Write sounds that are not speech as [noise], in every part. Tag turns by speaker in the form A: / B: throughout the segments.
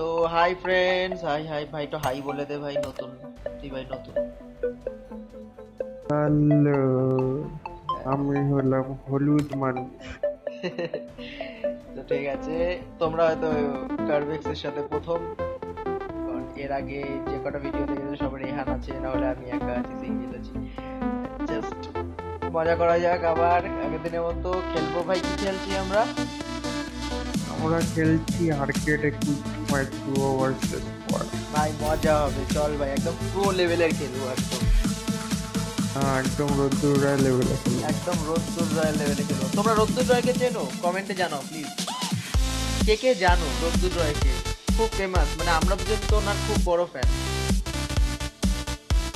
A: তো hi friends high high ভাই তো হাই বলে দে ভাই নতুন তুই ভাই নতুন।
B: হ্যালো আমি হলাম হলুদ মানুষ। [laughs]
A: তো ঠিক আছে তোমরা হয়তো কার্ভেক্সের সাথে প্রথম। কারণ এর আগে যে কটা ভিডিও দেখেছ সবার রেহান আছে না হলে আমি একা আছি সিঙ্গেল আছি। জাস্ট মজা করা যাক আবার আগের দিনের মতো। খেলব ভাই কি খেলছি আমরা?
B: আমরা খেলছি আর্কেড একটু টু ভার্সেস স্কোয়াড
A: ভাই মজা হবে চল ভাই একদম প্রো লেভেলের খেলব একদম।
B: হ্যাঁ একদম রোদ্দুরা লেভেলে খেলব।
A: একদম রোদ্দুর রয়্যাল লেভেলে খেলব। তোমরা রোদ্দুর রয়কে চেনো? কমেন্টে জানাও প্লিজ কে কে জানো রোদ্দুর রয়কে? খুব ফেমাস মানে আমরা পর্যন্ত ওনার খুব বড় ফ্যান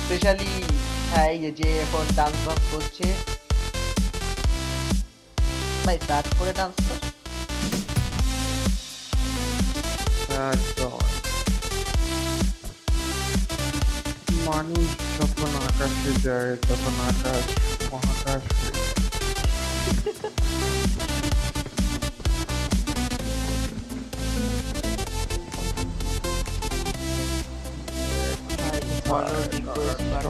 A: স্পেশালি হ্যাঁ এই যে এখন ডান্স বান্স করছে। ভাই স্টার্ট করে ডান্স কর
B: একদম মানুষ যখন আকাশে যায় তখন আকাশ মহাকাশ হয়ে যায়।
A: ফলো রিকোয়েস্ট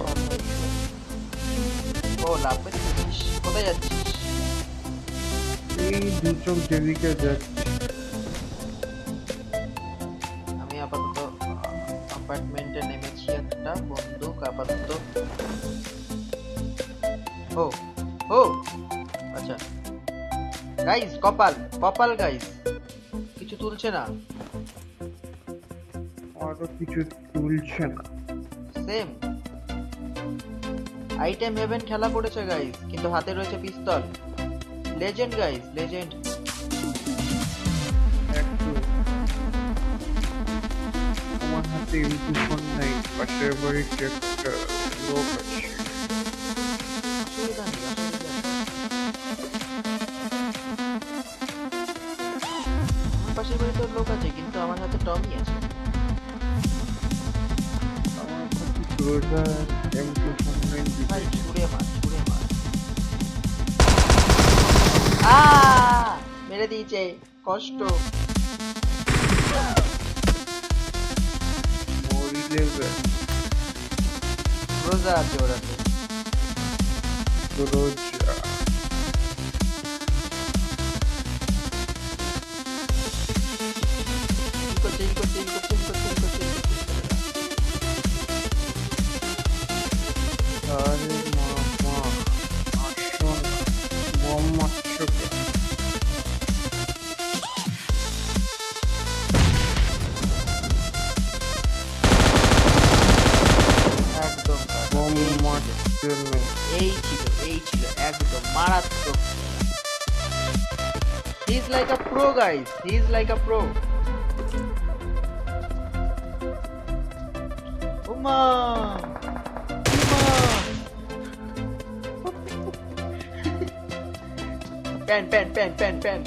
A: ও লাভ পেয়েছিস কোথায় যাচ্ছিস
B: এই দু চোখ যেদিকে যাচ্ছে
A: ও ও আচ্ছা। গাইস কপাল কপাল গাইস কিছু তুলছে না।
B: আরও কিছু তুলছে না।
A: সেম আইটেম হেভেন খেলা পড়েছে গাইস কিন্তু হাতে রয়েছে পিস্তল লেজেন্ড গাইস লেজেন্ড
B: আমার হাতে এমপি নাই পাশের বাড়িতে একটা লোক আছে
A: হাতে টমি আছে
B: আমার কাছে ক্রোজার এমপি ফোন নাই
A: ভাই ছুড়ে মার ছুড়ে মার আ মেরে দিয়েছে কষ্ট
B: মরিলে
A: রোজা আছে ওরাতে
B: ক্রোজা
A: করছে
B: আরে মামা আসুন বম মারছো কেন?
A: একদম কাট।
B: বম মারছে না
A: এই ছিল এই ছিল একদম মারাত্মক he is like a pro guys he is like a pro Uma Pan pan pan pan pan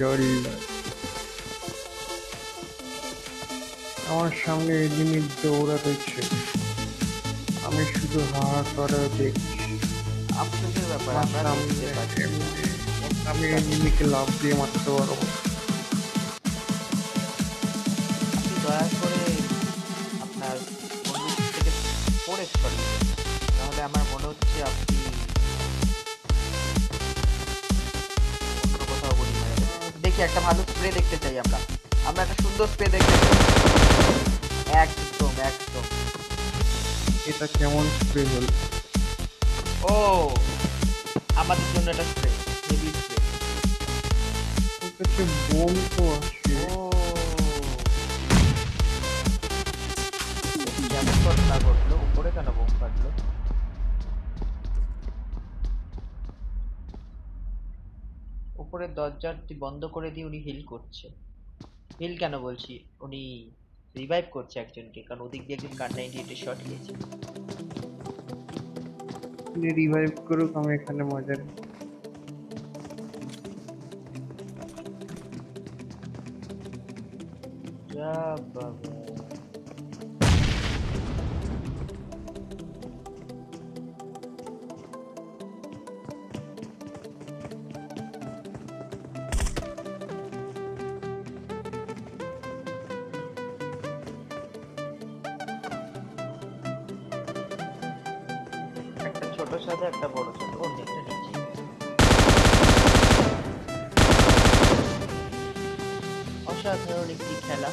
B: lol আমার সামনে এনিমি দৌড়াতেছে আমি শুধু হাহা করে দেখছি।
A: আফসোসের ব্যাপার
B: আমি এনিমিকে লাভ দিয়ে মারতে পারব
A: ফোরেক্স করেন। তাহলে আমার মনে হচ্ছে আপনি অন্য কোথাও বলি দেখি একটা ভালো স্প্রে দেখতে চাই আমরা। আমরা একটা সুন্দর স্প্রে দেখতে চাই। একদম একদম।
B: এটা কেমন স্প্রে হল?
A: ও আমাদের জন্য একটা স্প্রে হেভি স্প্রে
B: ওর
A: উপরে কেন বোম ফাটলো উপরের দরজাটি বন্ধ করে দিয়ে উনি হিল করছে। হিল কেন বলছি? উনি রিভাইভ করছে একজনকে কারণ ওদিক দিয়ে একজন কার নাইনটি এইটের শট গিয়েছে
B: রিভাইভ করুক আমি এখানে মজা।
A: যা বাবা। ছোটর সাথে একটা বড় ছোট অসাধারণ একটি খেলা।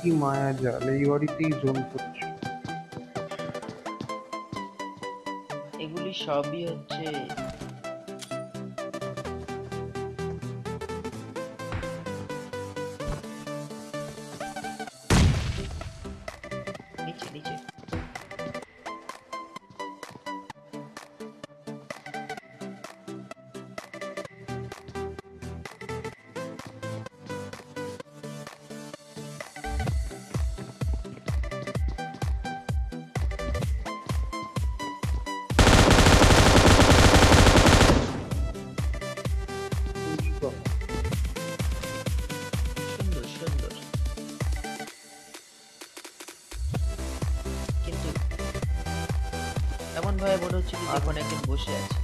B: কি মায়া জাল, এই বাড়িতেই জোন করছে।
A: সবই হচ্ছে বসে আছে।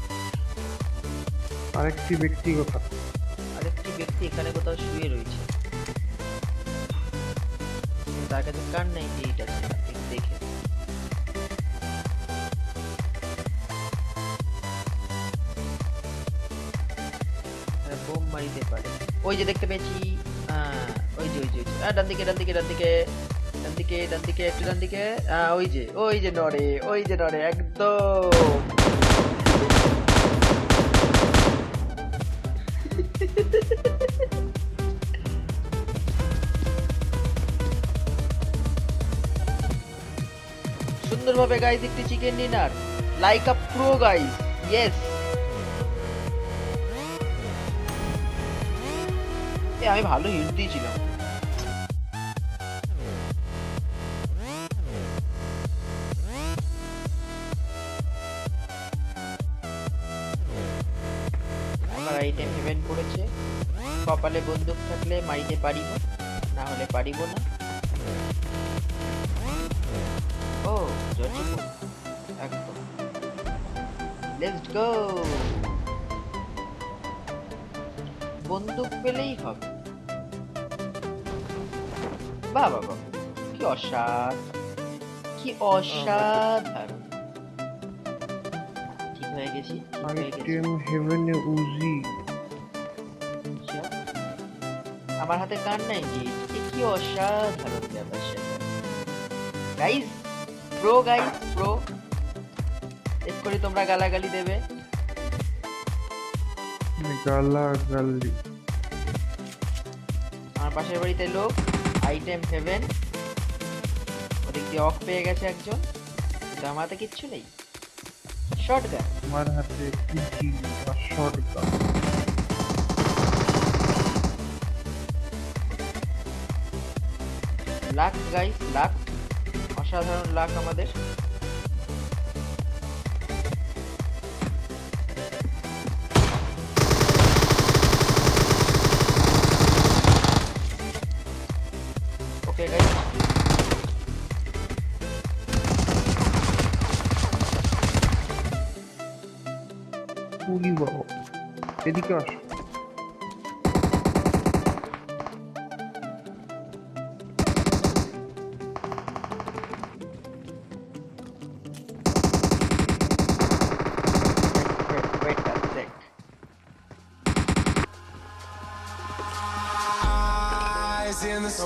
B: আরেকটি ব্যক্তি ব্যক্তিগত
A: আরেকটি ব্যক্তি এখানে কোথাও শুয়ে রয়েছে। তার কাছে কার নাই যে একটু দেখে বোম মারিতে পারে। ওই যে দেখতে পেয়েছি ওই যে ওই যে ডান দিকে ডান দিকে ডান দিকে ডান দিকে ডান দিকে একটু ডান দিকে। ওই যে ওই যে নড়ে ওই যে নড়ে একদম। সুন্দরভাবে গাইস একটি chicken dinner like a pro guys yes আমি ভালো হিট দিয়েছিলাম। আইটেম হেভেন পড়েছে। কপালে বন্দুক থাকলে মারিতে পারিব। না হলে পারিব না। ও একদম লেটস গো বন্দুক পেলেই হবে। বাহ বাহ কি অসাধ কি অসাধারণ। ঠিক হয়ে গেছি ঠিক
B: আইটেম হেভেনে উজি।
A: আমার হাতে কান নাই কি অসাধারণ ব্যাপার সেটা। গাইস প্রো গাইস প্রো এক্ষুনি তোমরা গালাগালি দেবে।
B: গালা গালি
A: আমার পাশের বাড়িতে লোক আইটেম হেভেন ওদিক দিয়ে অফ পেয়ে গেছে একজন। কিন্তু আমার হাতে কিচ্ছু নেই। শর্ট গান
B: আমার হাতে আর shotgun
A: luck guys luck অসাধারণ লাক আমাদের ওকে গাইস
B: উড়ি বাবা এদিকে আসো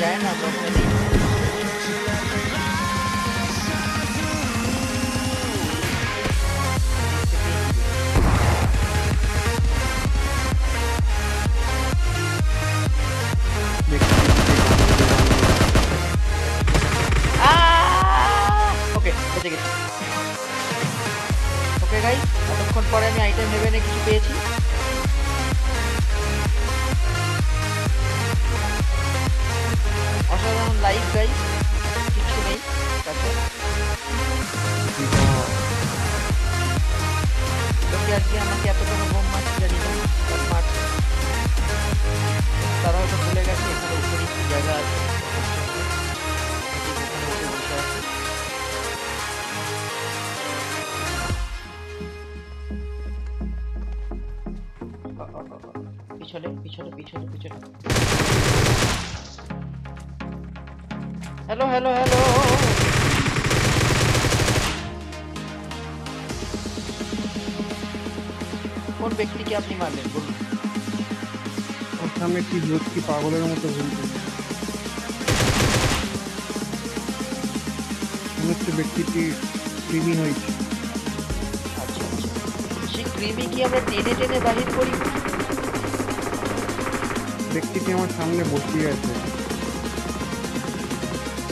A: যায় না তখন ওকে গাই এতক্ষণ পরে আমি আইটেম ভেবে কিছু পেয়েছি? কাছে। লোকে আজকে আমাকে। পিছনে পিছনে পিছনে পিছনে। হ্যালো হ্যালো হ্যালো কোন ব্যক্তিকে আপনি মারলেন? বলুন।
B: ওর সামনে কি ব্যক্তি পাগলের মতো মনে হচ্ছে ব্যক্তিটি কৃমি হয়েছে।
A: আচ্ছা। সেই ক্রিমি কি আমরা টেনে টেনে বাহির করি?
B: ব্যক্তিটি আমার সামনে বসিয়ে আছে।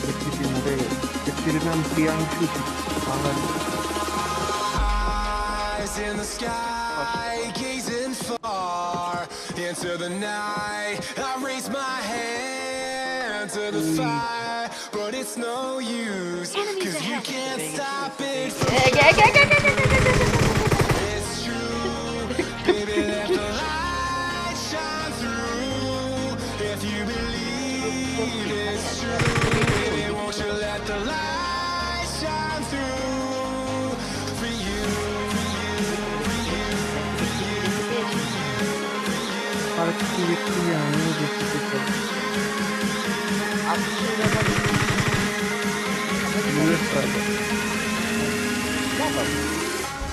B: ব্যক্তিটি মরে গেছে। ব্যক্তিটির নাম প্রিয়াংশু। বাঙালি।
C: In the sky, gazing far into the night. I raise my hand to the fire, but it's no use. Cause you can't stop it. It's true. Baby, let the light shine through. If you believe it's true, baby, won't you let the light
A: artık yıktı yani. Ne bekliyorsun? Lütfen. Tamam.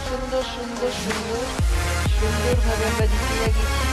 A: Şundur şundur
B: şundur. Şundur November diye geçti.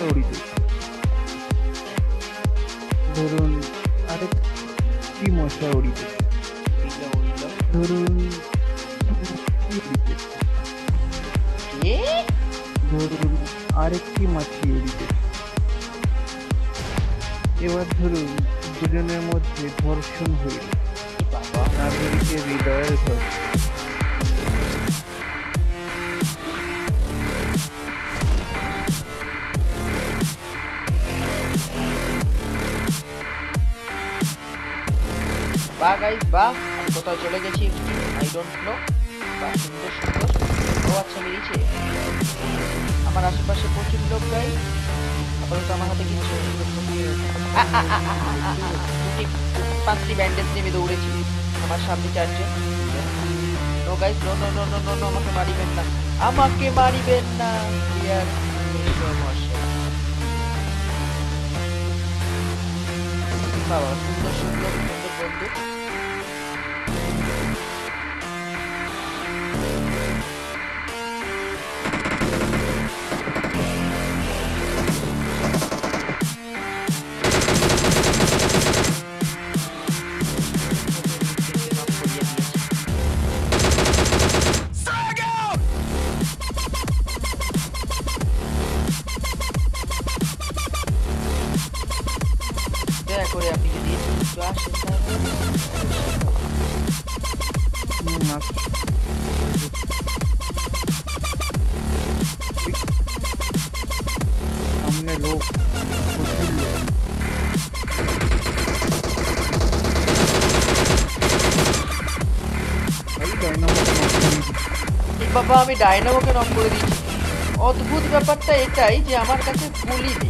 B: দৌড়িতে ধরুন আরেক কি মশলা উড়িতে ধরুন ধরুন আরেকটি মাছি উড়িতে এবার ধরুন দুজনের মধ্যে ধর্ষণ হইল নাগরিকের হৃদয়ের ধর্ষণ।
A: বাহ গাইস বাহ আমি কোথাও চলে গেছি। আই ডোন্ট নো বাহ সুন্দর সুন্দর। ও আচ্ছা বেরিয়েছে আমার আশেপাশে প্রচুর লোক গাই আপাতত আমার হাতে কিছু পাঁচটি ব্যান্ডেজ নেমে দৌড়েছি। আমার সামনে চারজন। No guys no no no no no আমাকে মারিবেন না। আমাকে মারিবেন না। মশাই বাবা, সুন্দর সুন্দর।
B: Thank
A: you. বাবা আমি ডায়নামোকে নক করে দিচ্ছি অদ্ভুত ব্যাপারটা এটাই যে আমার কাছে গুলি নেই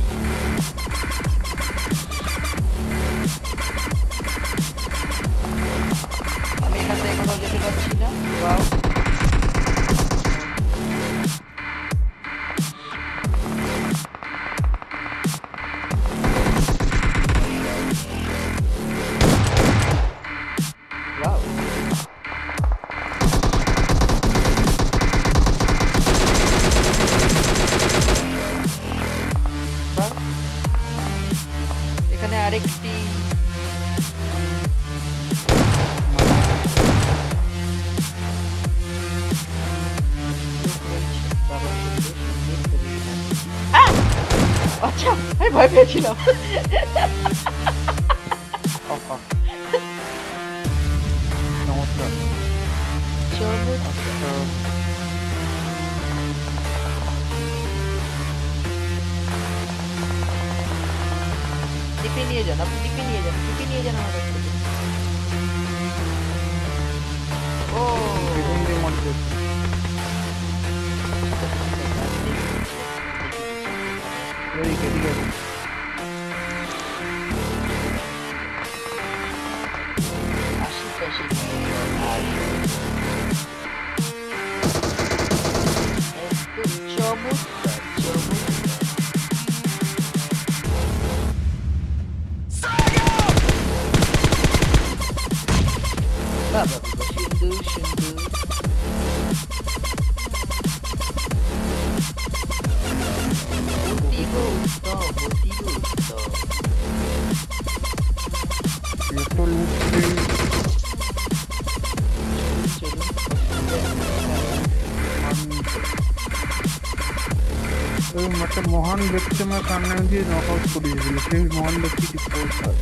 B: এবং একটা মহান ব্যক্তি আমার কান্না দিয়ে নক আউট করিয়ে দিল সেই মহান ব্যক্তিটি কোথায়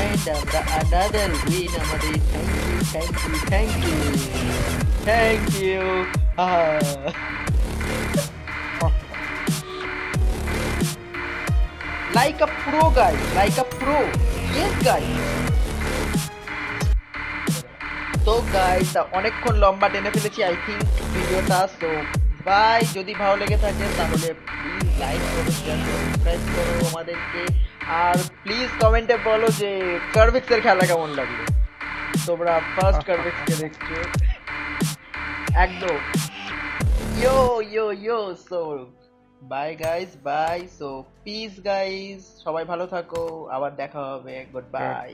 A: And আমরা another win আমাদের thank you thank you thank you thank you ah like a pro guy like a pro yes guys তো গাইস অনেকক্ষণ লম্বা টেনে ফেলেছি আই থিঙ্ক ভিডিওটা সো বাই যদি ভালো লেগে থাকে, তাহলে প্লিজ লাইক করো শেয়ার করো সাবস্ক্রাইব করো আমাদেরকে। আর প্লিজ কমেন্টে বলো যে কার্ভিক্সের খেলা কেমন লাগল। তোমরা ফার্স্ট কার্ভিক্সকে দেখছ। একদম। Yo yo yo so bye guys bye so peace guys সবাই ভালো থাকো, আবার দেখা হবে। Good bye